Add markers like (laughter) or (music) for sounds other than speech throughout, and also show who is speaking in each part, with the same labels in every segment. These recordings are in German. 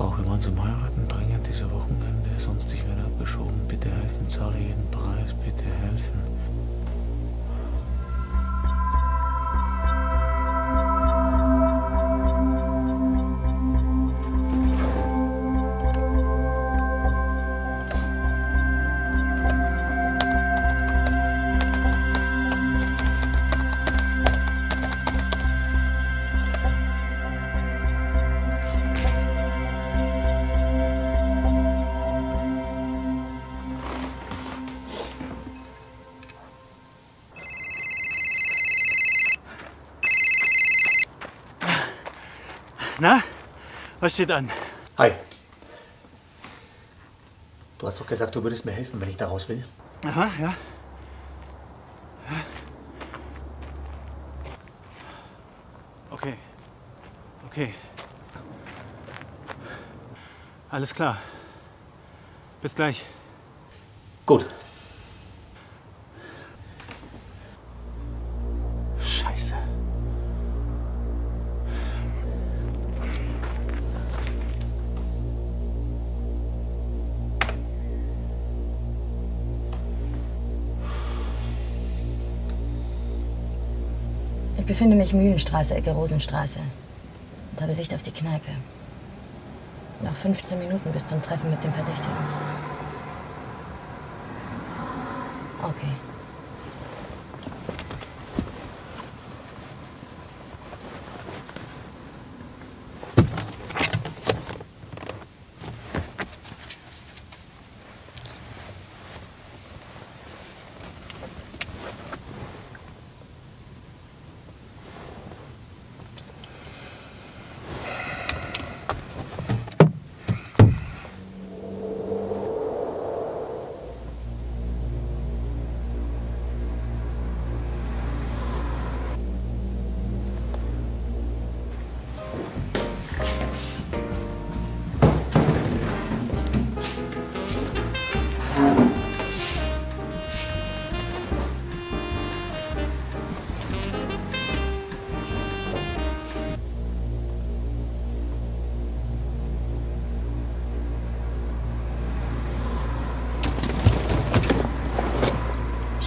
Speaker 1: Brauche Mann zum Heiraten dringend diese Wochenende, sonst ich werde abgeschoben. Bitte helfen, zahle jeden Preis, bitte helfen.
Speaker 2: Na, was steht an?
Speaker 1: Hi. Du hast doch gesagt, du würdest mir helfen, wenn ich da raus will.
Speaker 2: Aha, ja. Okay. Okay. Alles klar. Bis gleich.
Speaker 1: Gut.
Speaker 2: Scheiße.
Speaker 3: Befinde mich Mühlenstraße, Ecke Rosenstraße. Und habe Sicht auf die Kneipe. Noch 15 Minuten bis zum Treffen mit dem Verdächtigen. Okay.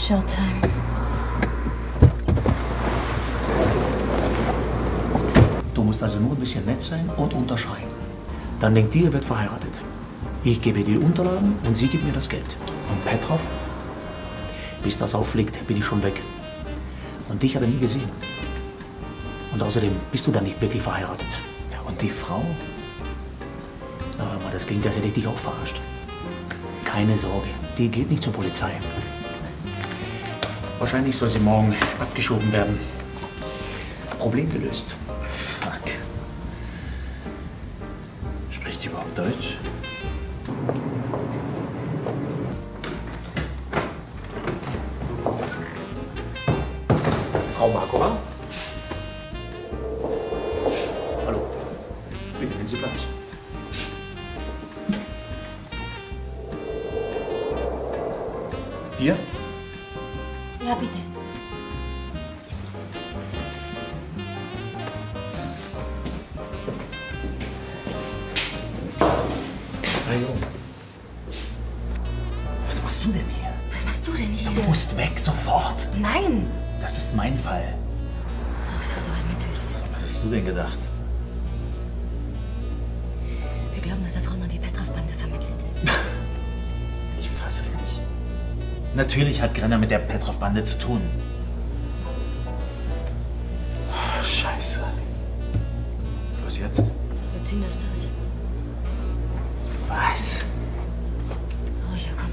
Speaker 3: Showtime.
Speaker 1: Du musst also nur ein bisschen nett sein und unterschreiben. Dann denkt ihr, ihr wird verheiratet. Ich gebe die Unterlagen und sie gibt mir das Geld.
Speaker 4: Und Petrov?
Speaker 1: Bis das auffliegt, bin ich schon weg. Und dich hat er nie gesehen. Und außerdem bist du dann nicht wirklich verheiratet.
Speaker 4: Und die Frau?
Speaker 1: Aber das klingt, als hätte ich dich auch verarscht. Keine Sorge, die geht nicht zur Polizei. Wahrscheinlich soll sie morgen abgeschoben werden. Problem gelöst.
Speaker 4: Fuck. Spricht die überhaupt Deutsch?
Speaker 1: Frau Markova? Hallo. Bitte nehmen Sie Platz. Bier?
Speaker 3: Ja, bitte.
Speaker 1: Hallo.
Speaker 4: Was machst du denn hier?
Speaker 3: Was machst du denn hier? Du
Speaker 4: musst weg, sofort.
Speaker 3: Nein!
Speaker 4: Das ist mein Fall.
Speaker 3: Ach so, du ermittelst.
Speaker 4: Was hast du denn gedacht?
Speaker 3: Wir glauben, dass er Frauen an die Petrov-Bande vermittelt. (laughs)
Speaker 4: Ich fass es nicht. Natürlich hat Grenner mit der Petrov-Bande zu tun. Oh, Scheiße. Was jetzt?
Speaker 3: Wir ziehen das durch.
Speaker 4: Was?
Speaker 3: Oh, ja, komm.